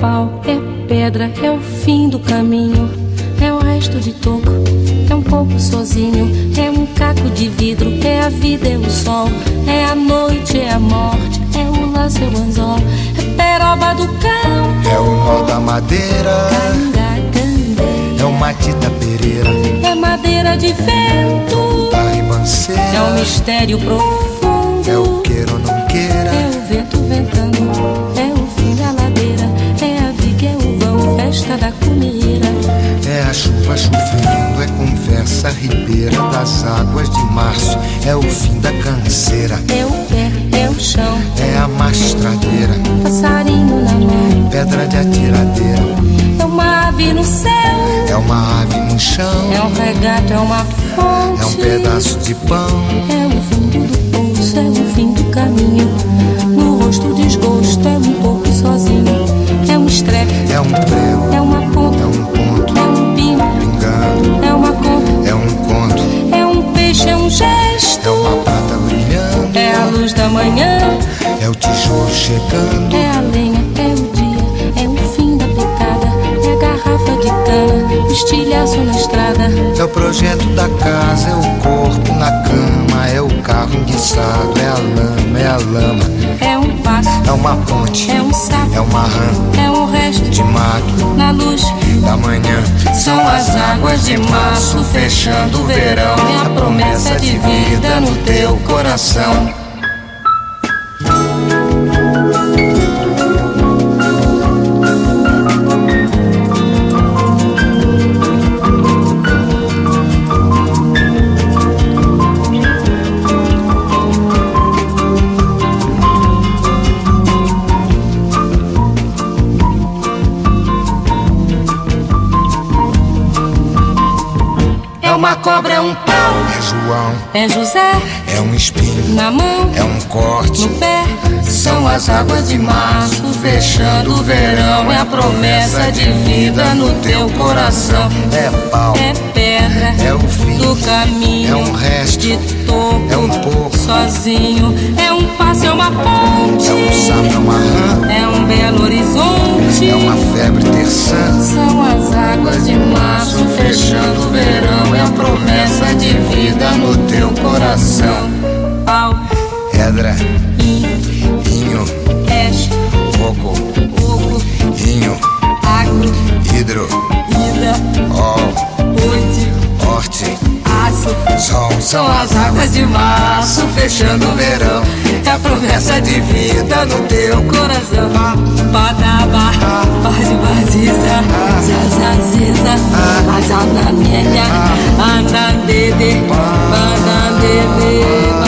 primavera é o fim do caminho, é o resto de toco, é um pouco sozinho, é um caco de vidro, é a vida, é o sol, é a noite, é a morte, é o laço, é o anzol, é peroba do cão, é o nó da madeira, é o matita pereira, é madeira de vento, é um mistério profundo, é o queira a chuva chovendo, é conversa ribeira das águas de março, é o fim da canseira, é o pé, é o chão, é a mastradeira, passarinho na mão, pedra de atiradeira, é uma ave no céu, é uma ave no chão, é um regato, é uma fonte, é um pedaço de pão, é chegando, é a lenha, é o dia, é o fim da picada, é a garrafa de cana, o estilhaço na estrada, é o projeto da casa, é o corpo na cama, é o carro enguiçado, é a lama, é a lama, é um passo, é uma ponte, é um sapo, é uma rã, é um resto de mato, na luz da manhã. São as águas de março fechando o verão, é a promessa de vida no teu coração. Uma cobra, é um pau, É João, é José, é um espinho, na mão, é um corte, no pé. São as águas de março fechando o verão. É a promessa de vida no teu coração. É pau, É pedra, é o fim. do caminho, é um resto, de topo, é um pouco, sozinho, é um passo, é uma ponte, é um sapo, é uma rã, é um belo horizonte, é uma febre terçã. coração, pau, pedra, vinho, peixe, coco, ovo, vinho, água, hidro, ida, ó, oite, morte, aço, sol. São as águas de março fechando o verão. É a promessa de vida no teu coração. Ah. Badaba, ah. paz de vaziza, ah. zazaziza, azalda minha, anandede, banana. living